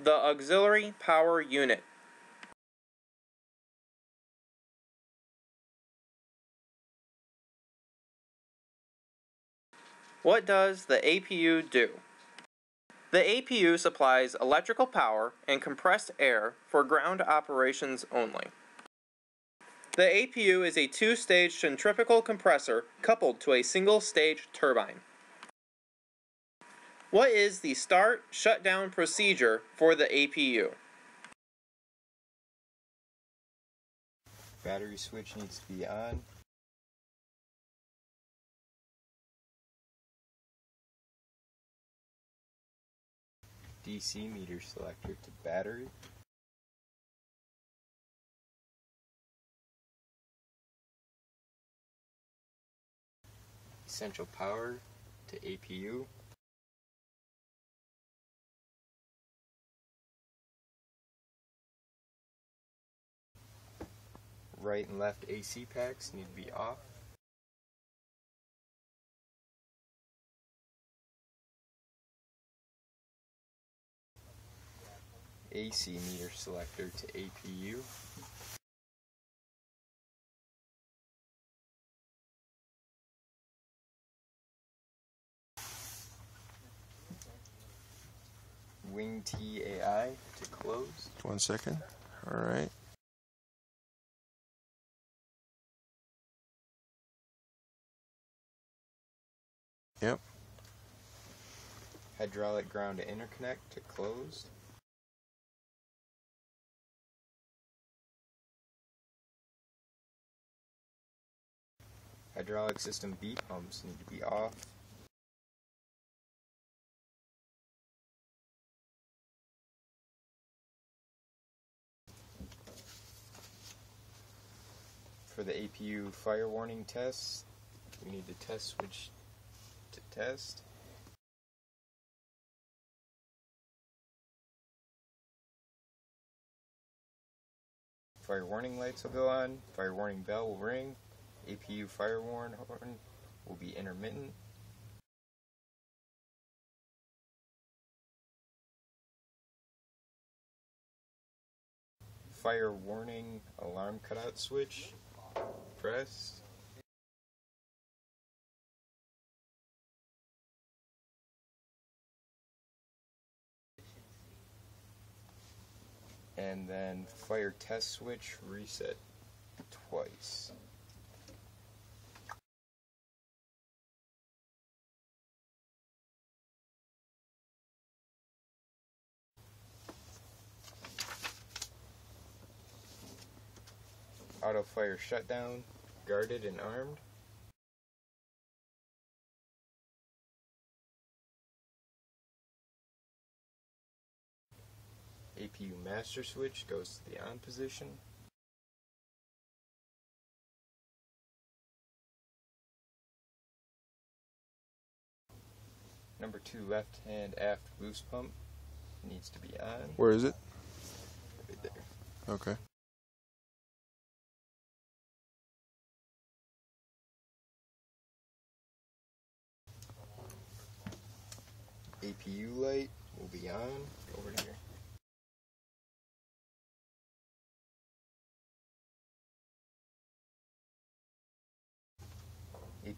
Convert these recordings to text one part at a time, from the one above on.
The auxiliary power unit. What does the APU do? The APU supplies electrical power and compressed air for ground operations only. The APU is a two-stage centrifugal compressor coupled to a single-stage turbine. What is the start shutdown procedure for the APU? Battery switch needs to be on. DC meter selector to battery. Essential power to APU. Right and left AC packs need to be off. AC meter selector to APU. Wing TAI to close. One second. All right. Yep. Hydraulic ground interconnect to close. Hydraulic system B pumps need to be off. For the APU fire warning test, we need the test switch to test. Fire warning lights will go on, fire warning bell will ring, APU fire warn horn will be intermittent. Fire warning alarm cutout switch, press. And then fire test switch reset twice. Auto fire shutdown, guarded and armed. APU master switch goes to the on position. Number two left hand aft boost pump needs to be on. Where is it? Right there. Okay. APU light will be on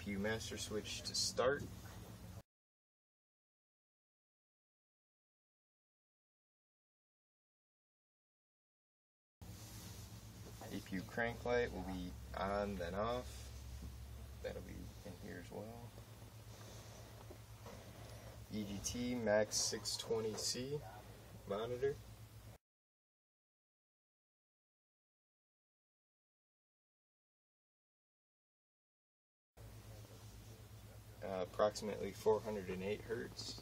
APU master switch to start. APU crank light will be on then off. That'll be in here as well. EGT Max 620C monitor. Approximately 408 hertz.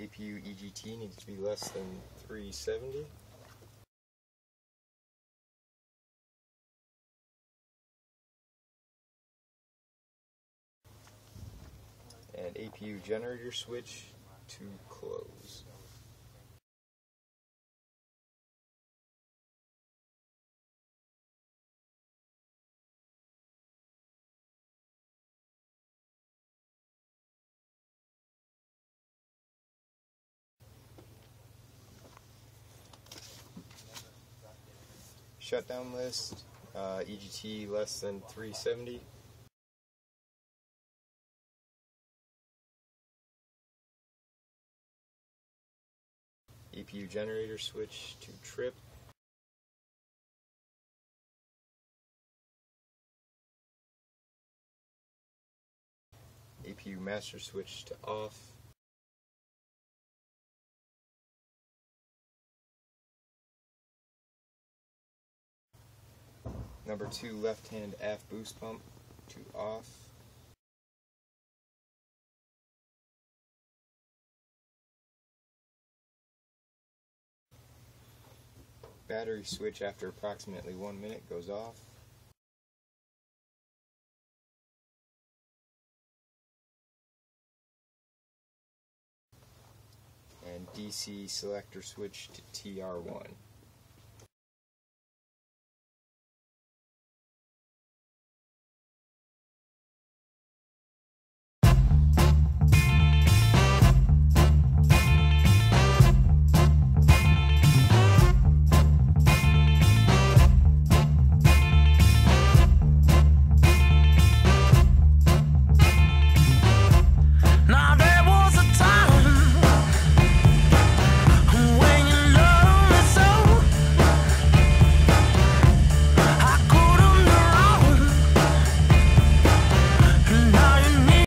APU EGT needs to be less than 370. and APU generator switch to close. Shutdown list. Uh, EGT less than 370. APU generator switch to trip. APU master switch to off. Number two left hand aft boost pump to off. Battery switch after approximately one minute goes off. And DC selector switch to TR1.